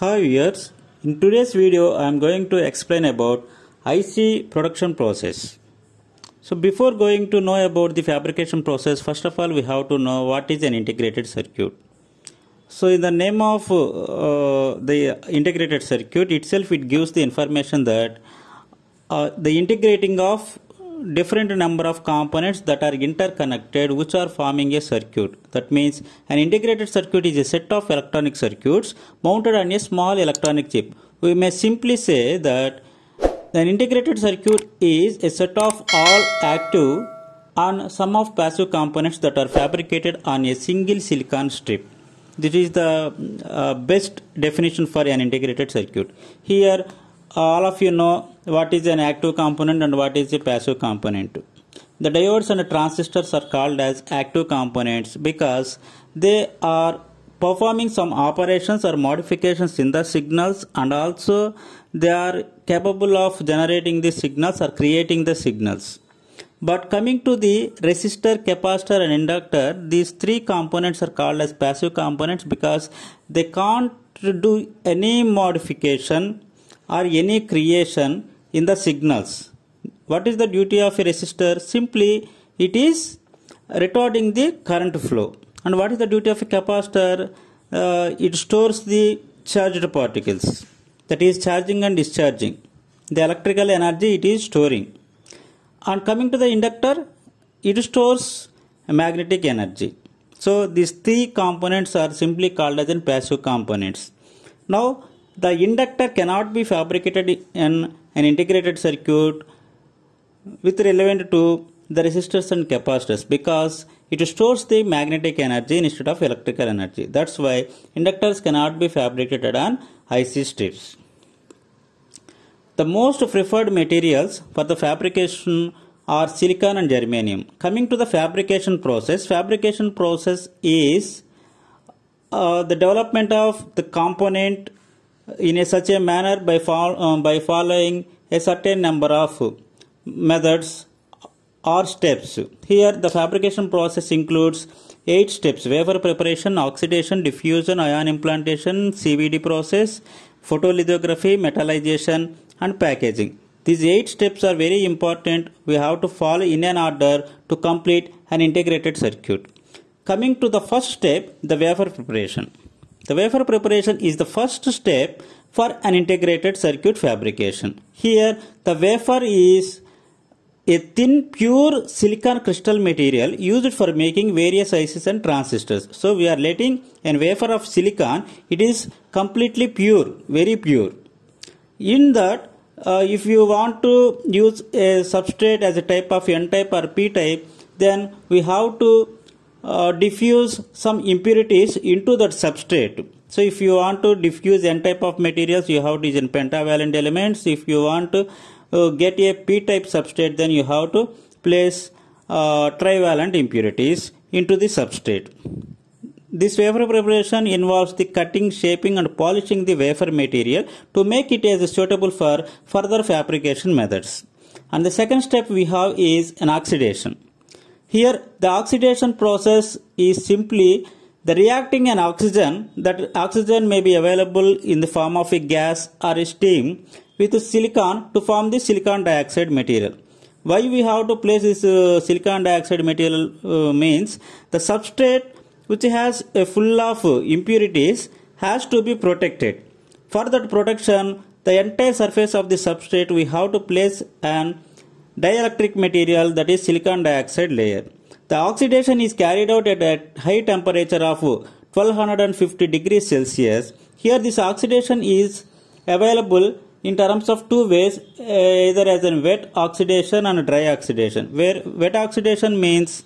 Hi viewers, in today's video I am going to explain about IC production process. So before going to know about the fabrication process, first of all we have to know what is an integrated circuit. So in the name of uh, the integrated circuit itself it gives the information that uh, the integrating of different number of components that are interconnected which are forming a circuit. That means an integrated circuit is a set of electronic circuits mounted on a small electronic chip. We may simply say that an integrated circuit is a set of all active and some of passive components that are fabricated on a single silicon strip. This is the uh, best definition for an integrated circuit. Here all of you know what is an active component and what is a passive component. The diodes and transistors are called as active components because they are performing some operations or modifications in the signals and also they are capable of generating the signals or creating the signals. But coming to the resistor, capacitor and inductor, these three components are called as passive components because they can't do any modification or any creation in the signals. What is the duty of a resistor? Simply it is retarding the current flow. And what is the duty of a capacitor? Uh, it stores the charged particles that is charging and discharging. The electrical energy it is storing. And coming to the inductor, it stores magnetic energy. So these three components are simply called as in passive components. Now the inductor cannot be fabricated in an integrated circuit with relevant to the resistors and capacitors because it stores the magnetic energy instead of electrical energy. That's why inductors cannot be fabricated on IC strips. The most preferred materials for the fabrication are silicon and germanium. Coming to the fabrication process, fabrication process is uh, the development of the component in a such a manner by, uh, by following a certain number of methods or steps. Here the fabrication process includes 8 steps wafer preparation, oxidation, diffusion, ion implantation, CVD process, photolithography, metallization and packaging. These 8 steps are very important. We have to follow in an order to complete an integrated circuit. Coming to the first step, the wafer preparation. The wafer preparation is the first step for an integrated circuit fabrication. Here the wafer is a thin pure silicon crystal material used for making various ICs and transistors. So we are letting a wafer of silicon, it is completely pure, very pure. In that uh, if you want to use a substrate as a type of N type or P type, then we have to uh, diffuse some impurities into that substrate. So if you want to diffuse n type of materials, you have to use pentavalent elements. If you want to uh, get a p-type substrate, then you have to place uh, trivalent impurities into the substrate. This wafer preparation involves the cutting, shaping and polishing the wafer material to make it as suitable for further fabrication methods. And the second step we have is an oxidation. Here the oxidation process is simply the reacting an oxygen that oxygen may be available in the form of a gas or a steam with silicon to form the silicon dioxide material. Why we have to place this uh, silicon dioxide material uh, means the substrate which has a full of impurities has to be protected. For that protection the entire surface of the substrate we have to place an dielectric material that is silicon dioxide layer. The oxidation is carried out at a high temperature of 1250 degrees Celsius. Here this oxidation is available in terms of two ways eh, either as a wet oxidation and dry oxidation. Where wet oxidation means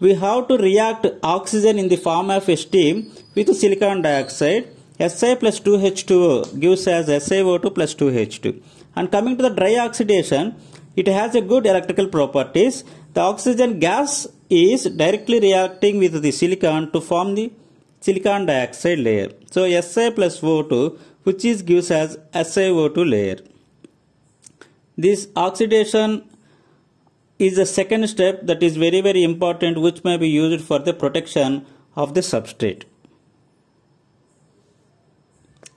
we have to react oxygen in the form of steam with silicon dioxide. Si plus 2H2O gives as SiO2 plus 2H2. And coming to the dry oxidation, it has a good electrical properties. The oxygen gas is directly reacting with the silicon to form the silicon dioxide layer. So Si plus O2 which is gives as SiO2 layer. This oxidation is the second step that is very very important which may be used for the protection of the substrate.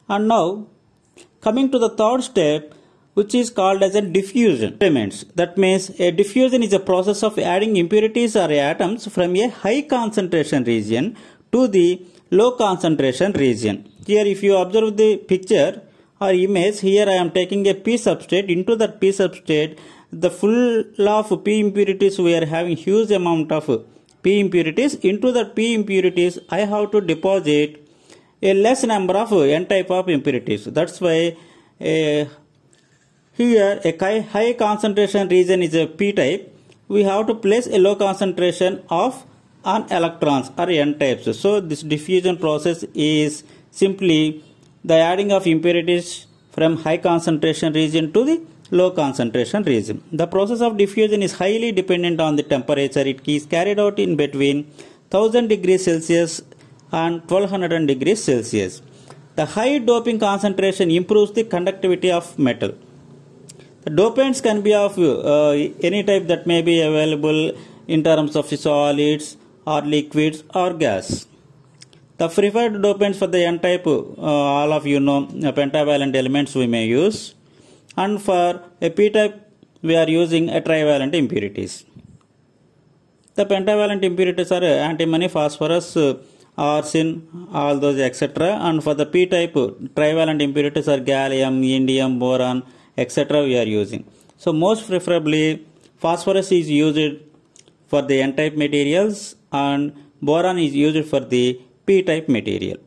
And now coming to the third step which is called as a diffusion elements. That means a diffusion is a process of adding impurities or atoms from a high concentration region to the low concentration region. Here if you observe the picture or image, here I am taking a P substrate. Into that P substrate, the full of P impurities we are having huge amount of P impurities. Into that P impurities, I have to deposit a less number of N type of impurities. That's why a here a high concentration region is a p type. We have to place a low concentration of on electrons or n types. So this diffusion process is simply the adding of impurities from high concentration region to the low concentration region. The process of diffusion is highly dependent on the temperature. It is carried out in between 1000 degrees Celsius and 1200 degrees Celsius. The high doping concentration improves the conductivity of metal. Dopants can be of uh, any type that may be available in terms of solids or liquids or gas. The preferred dopants for the N-type, uh, all of you know, pentavalent elements we may use. And for a P-type, we are using a trivalent impurities. The pentavalent impurities are antimony, phosphorus, uh, arsen, all those etc. And for the P-type, trivalent impurities are gallium, indium, boron, etc. we are using. So most preferably phosphorus is used for the n-type materials and boron is used for the p-type material.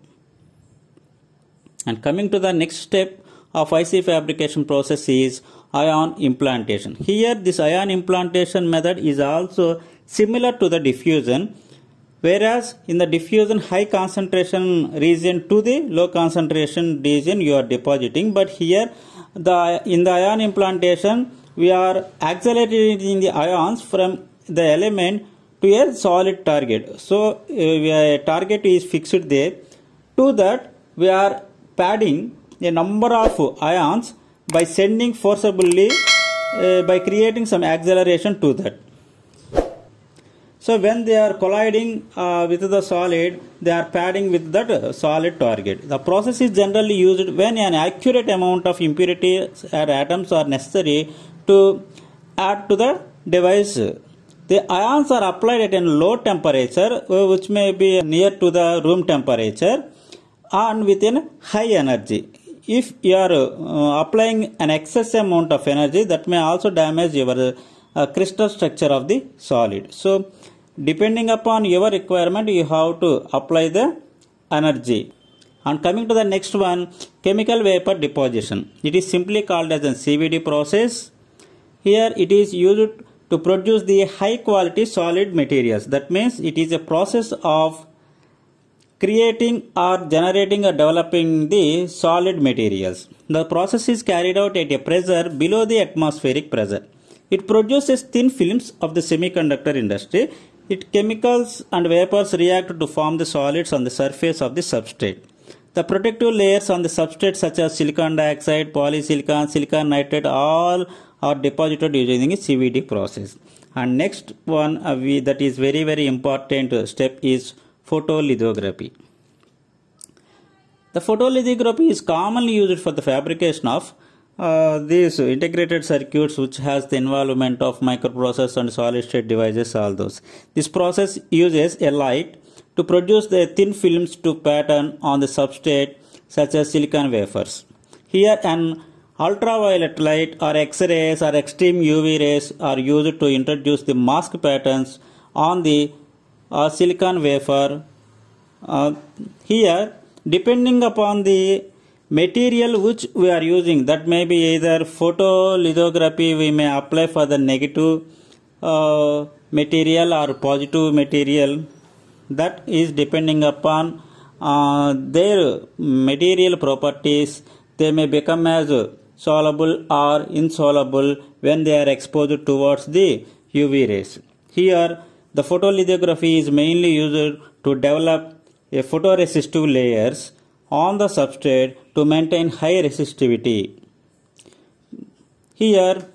And coming to the next step of IC fabrication process is ion implantation. Here this ion implantation method is also similar to the diffusion whereas in the diffusion high concentration region to the low concentration region you are depositing but here the in the ion implantation we are accelerating the ions from the element to a solid target. So uh, target is fixed there. To that we are padding a number of ions by sending forcibly uh, by creating some acceleration to that so when they are colliding uh, with the solid, they are padding with that uh, solid target. The process is generally used when an accurate amount of impurities or atoms are necessary to add to the device. The ions are applied at a low temperature, uh, which may be near to the room temperature, and with within high energy. If you are uh, applying an excess amount of energy, that may also damage your uh, crystal structure of the solid. So depending upon your requirement you have to apply the energy. And coming to the next one chemical vapor deposition. It is simply called as a cvd process. Here it is used to produce the high quality solid materials. That means it is a process of creating or generating or developing the solid materials. The process is carried out at a pressure below the atmospheric pressure. It produces thin films of the semiconductor industry it chemicals and vapors react to form the solids on the surface of the substrate. The protective layers on the substrate such as silicon dioxide, polysilicon, silicon nitride all are deposited using the CVD process. And next one uh, we, that is very very important step is photolithography. The photolithography is commonly used for the fabrication of uh, these integrated circuits which has the involvement of microprocessor and solid state devices all those. This process uses a light to produce the thin films to pattern on the substrate such as silicon wafers. Here an ultraviolet light or x-rays or extreme uv rays are used to introduce the mask patterns on the uh, silicon wafer. Uh, here depending upon the material which we are using that may be either photolithography we may apply for the negative uh, material or positive material. That is depending upon uh, their material properties. They may become as soluble or insoluble when they are exposed towards the UV rays. Here the photolithography is mainly used to develop a photoresistive layers on the substrate to maintain high resistivity. Here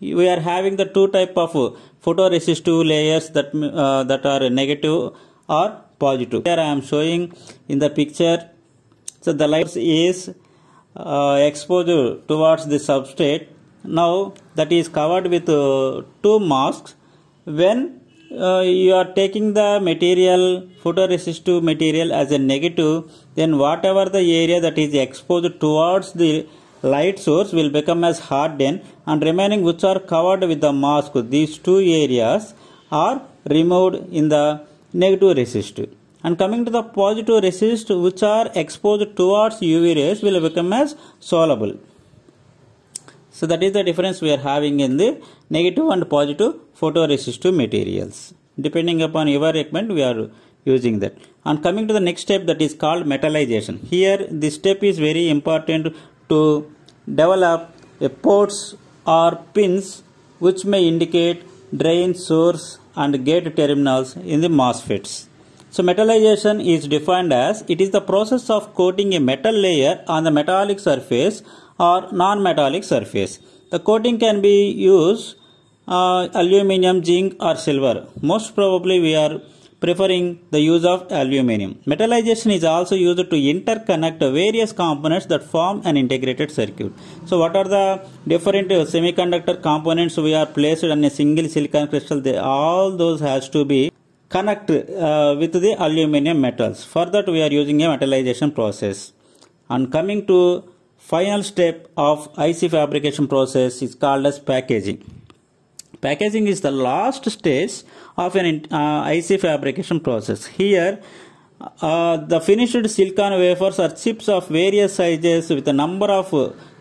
we are having the two type of photoresistive layers that uh, that are negative or positive. Here I am showing in the picture. So the light is uh, exposed towards the substrate. Now that is covered with uh, two masks. When uh, you are taking the material photoresistive material as a negative, then whatever the area that is exposed towards the light source will become as hardened and remaining which are covered with the mask. These two areas are removed in the negative resist and coming to the positive resist which are exposed towards UV rays will become as soluble. So that is the difference we are having in the negative and positive photoresistive materials. Depending upon your requirement we are using that. And coming to the next step that is called metallization. Here this step is very important to develop a ports or pins which may indicate drain, source and gate terminals in the MOSFETs. So metallization is defined as it is the process of coating a metal layer on the metallic surface or non-metallic surface. The coating can be used uh, aluminum, zinc or silver. Most probably we are preferring the use of aluminum. Metallization is also used to interconnect various components that form an integrated circuit. So what are the different semiconductor components we are placed on a single silicon crystal? They, all those has to be connect uh, with the aluminum metals. For that we are using a metallization process. And coming to final step of IC fabrication process is called as packaging. Packaging is the last stage of an uh, IC fabrication process. Here uh, the finished silicon wafers are chips of various sizes with a number of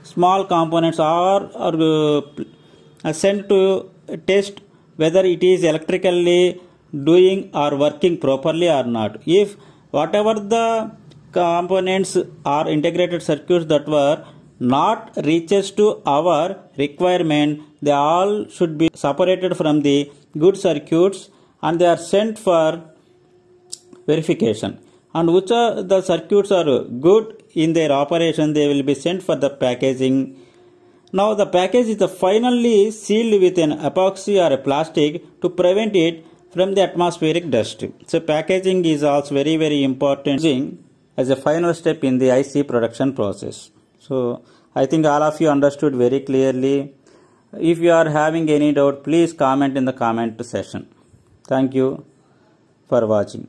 small components are, are uh, sent to test whether it is electrically doing or working properly or not. If whatever the components are integrated circuits that were not reaches to our requirement, they all should be separated from the good circuits and they are sent for verification. And which are the circuits are good in their operation, they will be sent for the packaging. Now the package is finally sealed with an epoxy or a plastic to prevent it from the atmospheric dust. So packaging is also very very important as a final step in the IC production process. So I think all of you understood very clearly. If you are having any doubt, please comment in the comment section. Thank you for watching.